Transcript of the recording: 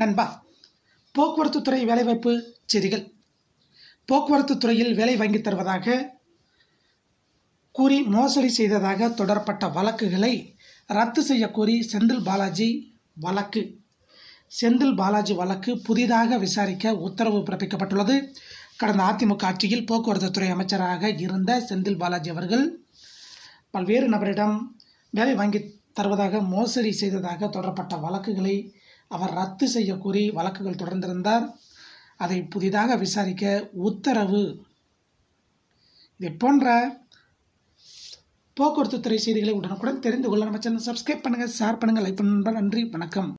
நண்பா போக்குவரத்து துறை வேலைவாய்ப்பு செய்திகள் போக்குவரத்து துறையில் வேலை வாங்கி தருவதாக கூறி மோசடி செய்ததாக தொடரப்பட்ட வழக்குகளை ரத்து செய்யக்கோரி செந்தில் பாலாஜி வழக்கு. செந்தில் பாலாஜி வழக்கு புதிதாக விசாரிக்க உத்தரவு பிறப்பிக்கப்பட்டுள்ளது. கடந்த அதிமுக ஆட்சியில் போக்குவரத்து துறை அமைச்சராக இருந்த செந்தில் பாலாஜி அவர்கள் பல்வேறு நபரிடம் வேலை வாங்கி தருவதாக மோசடி செய்ததாக தொடரப்பட்ட வழக்குகளை அவர் ரத்து செய்ய கூறி வழக்குகள் தொடர்ந்திருந்தார். அதை புதிதாக விசாரிக்க உத்தரவு. இதை போன்ற போக்குவரத்து துறை செய்திகளை உடனுக்குடன் தெரிந்து கொள்ள நம்ம சேனல் சப்ஸ்கிரைப் பண்ணுங்கள் ஷேர் பண்ணுங்கள் லைக் பண்ணுங்கள் நன்றி வணக்கம்.